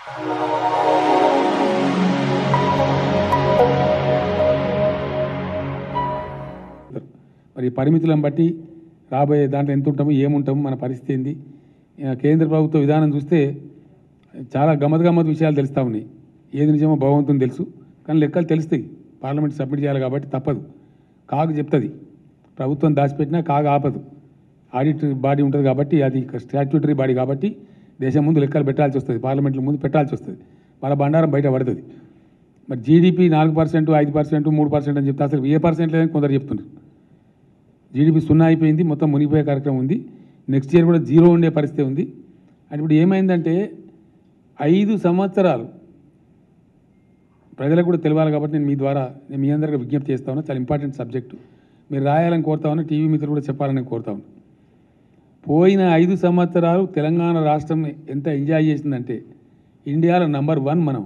మరి పరిమితులను బట్టి రాబోయే దాంట్లో ఎంత ఉంటాము ఏముంటాము మన పరిస్థితి ఏంది? కేంద్ర ప్రభుత్వ విధానం చూస్తే చాలా గమ్మత్ గమ్మత్ విషయాలు తెలుస్తూ ఉన్నాయి. ఏది నిజమో భగవంతుని తెలుసు. కానీ లెక్కలు తెలుస్తాయి. పార్లమెంట్ సబ్మిట్ చేయాలి కాబట్టి తప్పదు. కాగు చెప్తుంది. ప్రభుత్వం దాచిపెట్టినా కాగు ఆపదు. ఆడిట్ బాడీ ఉంటుంది కాబట్టి అది స్టాట్యూటరీ బాడీ కాబట్టి దేశం ముందు లెక్కలు పెట్టాల్సి వస్తుంది పార్లమెంట్లో ముందు పెట్టాల్సి వస్తుంది. వాళ్ళ బండారం బయట పడుతుంది. మరి జీడిపి నాలుగు పర్సెంట్ ఐదు పర్సెంట్ మూడు పర్సెంట్ అని చెప్తే అసలు ఏ పర్సెంట్ లేదని కొందరు చెప్తున్నారు. జీడిపి సున్నా అయిపోయింది మొత్తం మునిగిపోయే కార్యక్రమం ఉంది. నెక్స్ట్ ఇయర్ కూడా జీరో ఉండే పరిస్థితి ఉంది. అంటే ఇప్పుడు ఏమైందంటే ఐదు సంవత్సరాలు ప్రజలకు కూడా తెలియాలి కాబట్టి నేను మీ ద్వారా నేను మీ అందరికీ విజ్ఞప్తి చేస్తా ఉన్నా చాలా ఇంపార్టెంట్ సబ్జెక్టు. మీరు రాయాలని కోరుతా ఉన్నా టీవీ మిత్రులు కూడా చెప్పాలని కోరుతా ఉన్నా. పోయిన ఐదు సంవత్సరాలు తెలంగాణ రాష్ట్రం ఎంత ఎంజాయ్ చేసిందంటే ఇండియాలో నంబర్ వన్ మనం.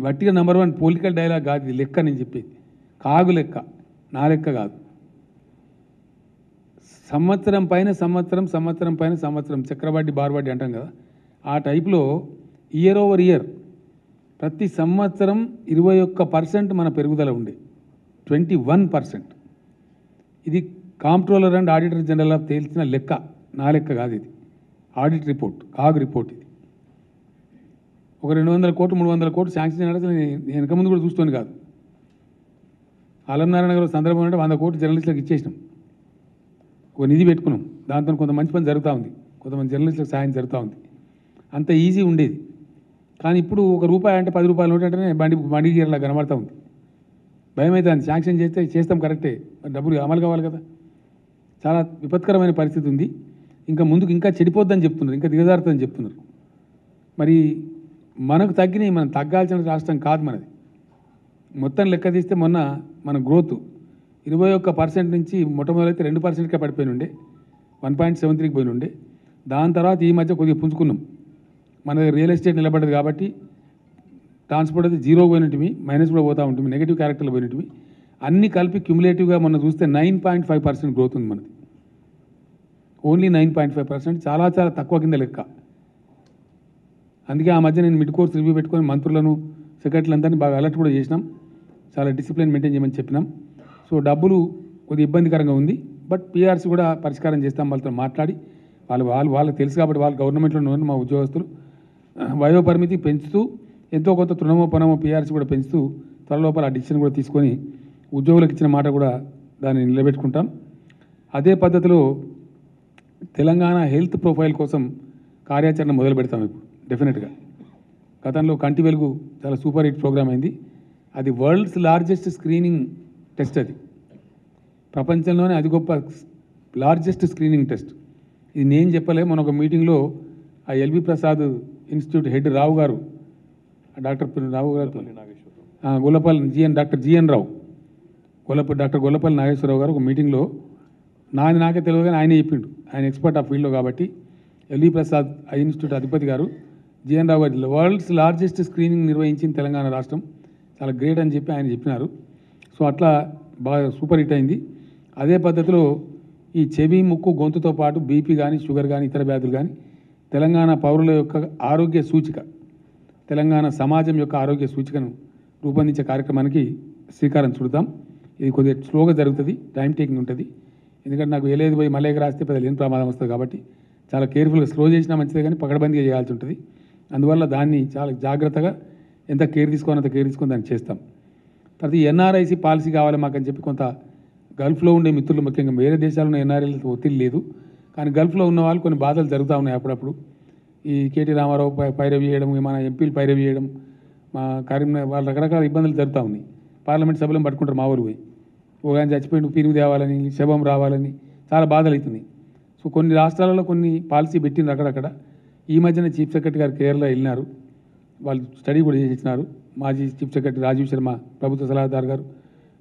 వట్టిగా నంబర్ వన్ పొలిటికల్ డైలాగ్ కాదు ఇది లెక్క నేను చెప్పేది. కాగు లెక్క నా లెక్క కాదు. సంవత్సరం పైన సంవత్సరం సంవత్సరం పైన సంవత్సరం చక్రబడ్డి బార్బడ్డి అంటాం కదా ఆ టైప్లో ఇయర్ ఓవర్ ఇయర్ ప్రతి సంవత్సరం ఇరవై ఒక్క పర్సెంట్ మన పెరుగుదల ఉండే ట్వంటీ వన్ పర్సెంట్. ఇది comptroller and auditor general of తేల్చిన లెక్క నా లెక్క కాదు ఇది. ఆడిట్ రిపోర్ట్ కాగ్ రిపోర్ట్ ఇది. ఒక రెండు వందల కోట్లు మూడు వందల కోట్లు శాంక్షన్ చేయడం నేను వెనక ముందు కూడా చూస్తాను కాదు. ఆలంనారాయణ గారు సందర్భం అంటే వంద కోట్లు జర్నలిస్టులకు ఇచ్చేసినాం. ఒక నిధి పెట్టుకున్నాం. దాంతో కొంత మంచి పని జరుగుతూ ఉంది. కొంతమంది జర్నలిస్టులకు సాయం జరుగుతూ ఉంది. అంత ఈజీ ఉండేది. కానీ ఇప్పుడు ఒక రూపాయి అంటే పది రూపాయలు నోట్ అంటేనే బండి బండి గీరలా కనబడతా ఉంది. భయం అవుతుంది శాంక్షన్ చేస్తే చేస్తాం కరెక్టే. డబ్బులు అమలు కావాలి కదా. చాలా విపత్కరమైన పరిస్థితి ఉంది. ఇంకా ముందుకు ఇంకా చెడిపోద్దని చెప్తున్నారు. ఇంకా దిగజారుతుందని చెప్తున్నారు. మరి మనకు తగ్గినవి మనం తగ్గాల్సిన రాష్ట్రం కాదు మనది. మొత్తం లెక్క తీస్తే మొన్న మన గ్రోత్ ఇరవై ఒక్క పర్సెంట్ నుంచి మొట్టమొదలైతే రెండు పర్సెంట్కే పడిపోయిన ఉండే. వన్ పాయింట్ సెవెన్ త్రీకి పోయిన ఉండే. దాని తర్వాత ఈ మధ్య కొద్దిగా పుంజుకున్నాం. మన రియల్ ఎస్టేట్ నిలబడ్డది కాబట్టి ట్రాన్స్పోర్ట్ అయితే జీరో పోయినట్టువి మైనస్ కూడా పోతూ ఉంటుంది నెగిటివ్ క్యారెక్టర్లు పోయినట్టువి. అన్ని కలిపి క్యుములేటివ్గా మనం చూస్తే nine point five percent growth ఉంది మనది. Only nine point five percent చాలా చాలా తక్కువ కింద లెక్క. అందుకే ఆ మధ్య నేను మిడ్ కోర్స్ రివ్యూ పెట్టుకొని మంత్రులను సెక్రటరీలందరినీ బాగా అలర్ట్ కూడా చేసినాం. చాలా డిసిప్లిన్ మెయింటైన్ చేయమని చెప్పినాం. సో డబ్బులు కొద్దిగా ఇబ్బందికరంగా ఉంది. బట్ పీఆర్సీ కూడా పరిష్కారం చేస్తాం వాళ్ళతో మాట్లాడి. వాళ్ళు వాళ్ళు వాళ్ళకి తెలుసు కాబట్టి వాళ్ళు గవర్నమెంట్లో ఉన్న మా ఉద్యోగస్తులు. వయో పరిమితి పెంచుతూ ఎంతో కొంత తృణమో పనమో పీఆర్సీ కూడా పెంచుతూ త్వరలోపల ఆ డిసిషన్ కూడా తీసుకొని ఉద్యోగులకు ఇచ్చిన మాట కూడా దాన్ని నిలబెట్టుకుంటాం. అదే పద్ధతిలో తెలంగాణ హెల్త్ ప్రొఫైల్ కోసం కార్యాచరణ మొదలు పెడతాం ఇప్పుడు డెఫినెట్గా గతంలో కంటి వెలుగు చాలా సూపర్ హిట్ ప్రోగ్రామ్ అయింది. అది వరల్డ్స్ లార్జెస్ట్ స్క్రీనింగ్ టెస్ట్ అది. ప్రపంచంలోనే అది గొప్ప లార్జెస్ట్ స్క్రీనింగ్ టెస్ట్. ఇది నేను చెప్పలే మన ఒక మీటింగ్లో ఆ LV Prasad institute head Rao garu doctor Rao garu ఆ, Gollapalli GN doctor GN Rao గొల్లప doctor Gollapalli Nageswara Rao garu ఒక మీటింగ్లో నాది నాకే తెలియదు కానీ ఆయనే చెప్పిండు. ఆయన ఎక్స్పర్ట్ ఆ ఫీల్డ్లో కాబట్టి ఎల్వి ప్రసాద్ ఐ ఇన్స్టిట్యూట్ అధిపతి గారు జిఎన్ రావు గారి వరల్డ్స్ లార్జెస్ట్ స్క్రీనింగ్ నిర్వహించిన తెలంగాణ రాష్ట్రం. చాలా గ్రేట్ అని చెప్పి ఆయన చెప్పినారు. సో అట్లా బాగా సూపర్ హిట్ అయింది. అదే పద్ధతిలో ఈ చెవి ముక్కు గొంతుతో పాటు బీపీ కానీ షుగర్ కానీ ఇతర వ్యాధులు కానీ తెలంగాణ పౌరుల యొక్క ఆరోగ్య సూచిక తెలంగాణ సమాజం యొక్క ఆరోగ్య సూచికను రూపొందించే కార్యక్రమానికి శ్రీకారం చుడతాం. ఇది కొద్దిగా స్లోగా జరుగుతుంది టైం టేకింగ్ ఉంటుంది. ఎందుకంటే నాకు వేలేదు పోయి మళ్ళీ రాస్తే పెద్ద లేని ప్రమాదం వస్తుంది కాబట్టి చాలా కేర్ఫుల్గా స్లో చేసినా మంచిదే కానీ పకడ్బందీగా చేయాల్సి ఉంటుంది. అందువల్ల దాన్ని చాలా జాగ్రత్తగా ఎంత కేర్ తీసుకోవాలి అంత కేర్ తీసుకొని దాన్ని చేస్తాం. తర్వాత ఈ ఎన్ఆర్ఐసి పాలసీ కావాలి మాకని చెప్పి కొంత గల్ఫ్లో ఉండే మిత్రులు ముఖ్యంగా వేరే దేశాల్లో ఉన్న ఎన్ఆర్ఐలతో ఒత్తిడి లేదు. కానీ గల్ఫ్లో ఉన్న వాళ్ళు కొన్ని బాధలు జరుగుతూ ఉన్నాయి అప్పుడప్పుడు. ఈ కేటీ రామారావు పై పైరవి చేయడం మన ఎంపీలు పైరవి చేయడం మా కరీంనగర్ వాళ్ళు రకరకాల ఇబ్బందులు జరుగుతూ ఉన్నాయి. పార్లమెంట్ సభలను పట్టుకుంటారు మా ఊరు పోయి. ఒక ఆయన చచ్చిపోయిన పిరుగు తేవాలని శవం రావాలని చాలా బాధలు అవుతుంది సో కొన్ని రాష్ట్రాలలో కొన్ని పాలసీ పెట్టింది అక్కడక్కడ. ఈ మధ్యన చీఫ్ సెక్రటరీ గారు కేరళ వెళ్ళినారు. వాళ్ళు స్టడీ కూడా చేసి ఇచ్చినారు మాజీ చీఫ్ సెక్రటరీ రాజీవ్ శర్మ ప్రభుత్వ సలహాదారు గారు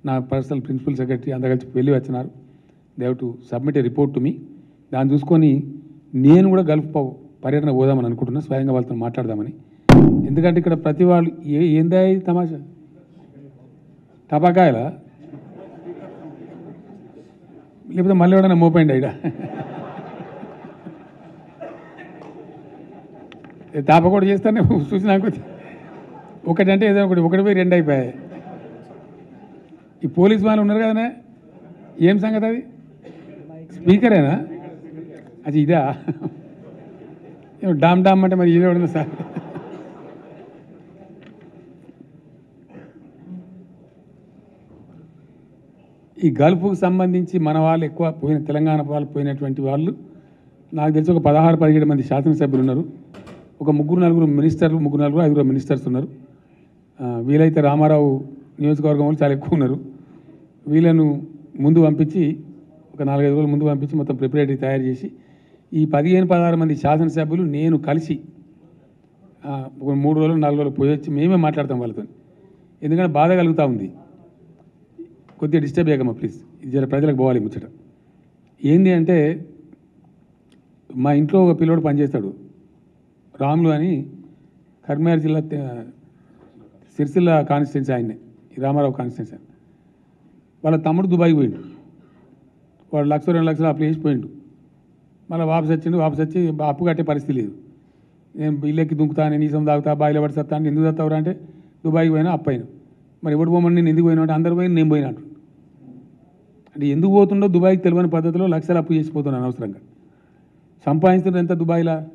నా పర్సనల్ ప్రిన్సిపల్ సెక్రటరీ అందరు కలిసి వెళ్ళి వచ్చినారు. They've to submit a report to me. దాన్ని చూసుకొని నేను కూడా గల్ఫ్ పర్యటన పోదామని అనుకుంటున్నా. స్వయంగా వాళ్ళతో మాట్లాడదామని. ఎందుకంటే ఇక్కడ ప్రతి వాళ్ళు ఏ ఏందా తమాషా? టపాకాయలా? లేకపోతే మళ్ళీ ఎవడన్నా మోపండి ఇక్కడ తాప కూడా చేస్తానే చూసినాక ఒకటంటే ఏదో ఒకటి ఒకటి పోయి రెండు అయిపోయాయి. ఈ పోలీస్ వాళ్ళు ఉన్నారు కదనే? ఏం సంగతి అది? స్పీకరేనా? అది ఇదా? డామ్ డామ్ అంటే మరి ఇదే ఉండదు సార్? ఈ గల్ఫ్కు సంబంధించి మన వాళ్ళు ఎక్కువ పోయిన తెలంగాణ వాళ్ళు పోయినటువంటి వాళ్ళు నాకు తెలిసి ఒక పదహారు పదిహేడు మంది శాసనసభ్యులు ఉన్నారు. ఒక ముగ్గురు నలుగురు మినిస్టర్లు ముగ్గురు నలుగురు ఐదుగురు మినిస్టర్స్ ఉన్నారు. వీలైతే రామారావు నియోజకవర్గం వాళ్ళు చాలా ఎక్కువ ఉన్నారు. వీళ్ళను ముందు పంపించి ఒక నాలుగైదు రోజులు ముందు పంపించి మొత్తం ప్రిపరేటరీ తయారు చేసి ఈ పదిహేను పదహారు మంది శాసనసభ్యులు నేను కలిసి ఒక మూడు రోజులు నాలుగు రోజులు పోయి వచ్చి మేమే మాట్లాడతాం వాళ్ళతో ఎందుకంటే బాధ కలుగుతూ ఉంది. కొద్దిగా డిస్టర్బ్ చేయకమ్మా ప్లీజ్ ఇది జర ప్రజలకు పోవాలి ముచ్చట. ఏంది అంటే మా ఇంట్లో ఒక పిల్లోడు పనిచేస్తాడు. రాములు అని కర్మార్ జిల్లా సిరిసిల్ల కాన్స్టిట్యున్సీ ఆయన్నే. రామారావు కాన్స్టిట్యున్సీ వాళ్ళ తమ్ముడు దుబాయ్కి పోయిండు. వాడు లక్ష రెండు లక్షలు అప్లై చేసి పోయిండు. మళ్ళీ వాపస్ వచ్చిండు వాపస్ వచ్చి అప్పు కట్టే పరిస్థితి లేదు. నేను ఇల్లెక్కి దుంకుతా నేను ఈసం తాగుతా బాయిలో పడి సత్తా ఎందుకు తాగుతావురా అంటే దుబాయ్కి పోయినా అప్పు అయినా మరి ఎవడు పోమని నేను ఎందుకు పోయినా అంటే అందరు పోయిన నేను పోయినట్టు అంటే ఎందుకు పోతుండో దుబాయ్కి తెలియని పద్ధతిలో లక్షలు అప్పు చేసిపోతున్నాను అనవసరంగా. సంపాదిస్తున్నారు ఎంత దుబాయ్లా?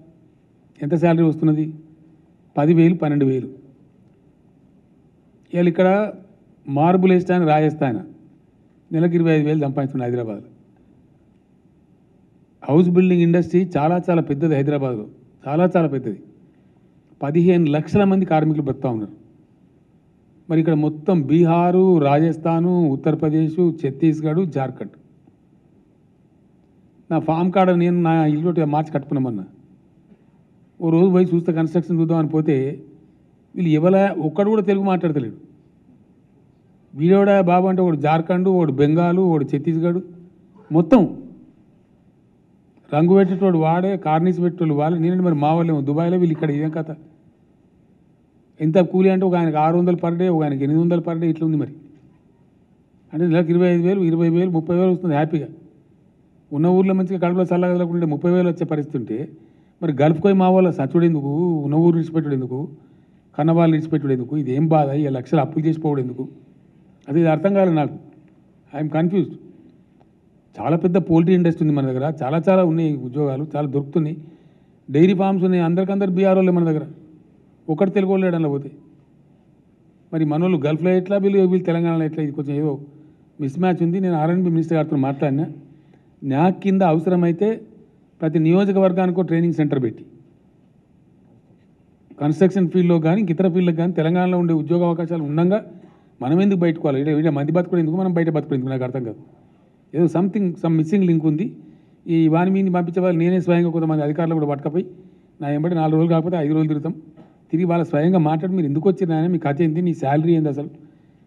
ఎంత శాలరీ వస్తున్నది? పదివేలు పన్నెండు వేలు వీళ్ళు ఇక్కడ మార్బుల్ వేస్తాను రాజస్థాన్ నెలకు ఇరవై ఐదు వేలు సంపాదిస్తున్నాయి హైదరాబాద్లో. హౌస్ బిల్డింగ్ ఇండస్ట్రీ చాలా చాలా పెద్దది హైదరాబాద్లో. చాలా చాలా పెద్దది. పదిహేను లక్షల మంది కార్మికులు బతుకుతా ఉన్నారు. మరి ఇక్కడ మొత్తం బీహారు రాజస్థాను ఉత్తరప్రదేశ్ ఛత్తీస్గఢ్ జార్ఖండ్. నా ఫామ్ కార్డు నేను నా ఇల్లు మార్చి కట్టుకున్నామన్నా. ఓ రోజు పోయి చూస్తే కన్స్ట్రక్షన్ చూద్దామని పోతే వీళ్ళు ఎవల ఒక్కడు కూడా తెలుగు మాట్లాడతలేడు. వీడోడా బాబు అంటే ఒకడు జార్ఖండ్ ఒకడు బెంగాలు ఒకడు ఛత్తీస్గఢ్. మొత్తం రంగు పెట్టేటోడు వాడే కార్నిస్ పెట్టేటోళ్ళు వాళ్ళే. నేను మరి మా వాళ్ళేమో దుబాయ్లో వీళ్ళు ఇక్కడ ఇదేం కథ. ఎంత కూలి అంటే ఒక ఆయనకి ఆరు వందలు పర్ డే ఒక ఆయనకి ఎనిమిది వందలు పర్ డే ఇట్లుంది మరి. అంటే నెలకు ఇరవై ఐదు వేలు ఇరవై వేలు ముప్పై వేలు వస్తుంది హ్యాపీగా. ఉన్న ఊర్లో మంచిగా కడుపులో చల్లగా తగలకుంటే ముప్పై వేలు వచ్చే పరిస్థితి ఉంటే మరి గల్ఫ్కోయి మా వాళ్ళ సచ్చుడు ఎందుకు? ఉన్న ఊరు విడిచిపెట్టుడు ఎందుకు? కన్నవాళ్ళు విడిచిపెట్టుడు ఎందుకు? ఇది ఏం బాధ? ఈ లక్షలు అప్పులు చేసిపోవడం ఎందుకు? అది ఇది అర్థం కాలేదు నాకు. I'm confused. చాలా పెద్ద పోల్ట్రీ ఇండస్ట్రీ ఉంది మన దగ్గర. చాలా చాలా ఉన్నాయి ఉద్యోగాలు చాలా దొరుకుతున్నాయి. డైరీ ఫార్మ్స్ ఉన్నాయి. అందరికందరు బీఆర్ఓలే మన దగ్గర. ఒకటి తెలుగు వాళ్ళు లేడంలో పోతే మరి మనోళ్ళు గల్ఫ్లో ఎట్లా వీళ్ళు వీళ్ళు తెలంగాణలో ఎట్లా ఇది కొంచెం ఏదో మిస్ మ్యాచ్ ఉంది. నేను ఆర్ఎన్బి మినిస్టర్ గారితో మాట్లాడినా. నా కింద అవసరమైతే ప్రతి నియోజకవర్గానికి ట్రైనింగ్ సెంటర్ పెట్టి. కన్స్ట్రక్షన్ ఫీల్డ్లో కానీ ఇంక ఇతర ఫీల్డ్లో కానీ తెలంగాణలో ఉండే ఉద్యోగ అవకాశాలు ఉండగా మనం ఎందుకు బయటకోవాలి? ఇక్కడ ఇక్కడ మంది బతుకుడు ఎందుకు? మనం బయట బతుకుడు ఎందుకు? నాకు అర్థం కాదు. ఏదో సంథింగ్ సమ్ మిస్సింగ్ లింక్ ఉంది. ఈ వాని మీద పంపించే వాళ్ళు నేనే స్వయంగా కొంతమంది అధికారులు కూడా పట్టుకపోయి నా ఎంబడి నాలుగు రోజులు కాకపోతే ఐదు రోజులు తిరుగుతాం. తిరిగి వాళ్ళ స్వయంగా మాట్లాడి మీరు ఎందుకు వచ్చిన మీ కథ ఏంది? నీ శాలరీ ఏంది అసలు?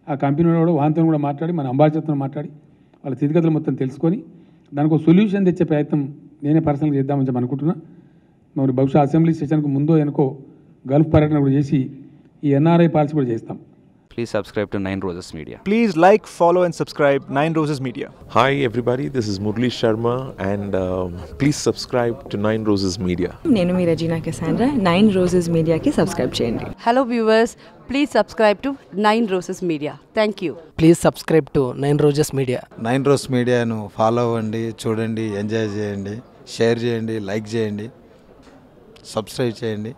ఆ కంపెనీ కూడా వాంతో కూడా మాట్లాడి మన అంబాసిడర్తో మాట్లాడి వాళ్ళ స్థితిగతులు మొత్తం తెలుసుకొని దానికి ఒక సొల్యూషన్ తెచ్చే ప్రయత్నం నేనే పర్సనల్గా చేద్దామని చెప్పి అనుకుంటున్నా. మరి బహుశా అసెంబ్లీ సెషన్కు ముందో వెనుకో గల్ఫ్ పర్యటన కూడా చేసి ఈ ఎన్ఆర్ఐ పాలసీ కూడా చేస్తాం. Please subscribe to Nine Roses Media please like follow and subscribe Nine Roses Media hi everybody this is Murali Sharma and please subscribe to Nine Roses Media నేను మీ రజీనా కెసాండ్రా. నైన్ రోజెస్ మీడియాకి subscribe చేయండి. Hello viewers please subscribe to Nine Roses Media thank you please subscribe to Nine Roses Media Nine Roses మీడియాను follow అవ్వండి చూడండి enjoy చేయండి share చేయండి like చేయండి సబ్స్క్రైబ్ చేయండి.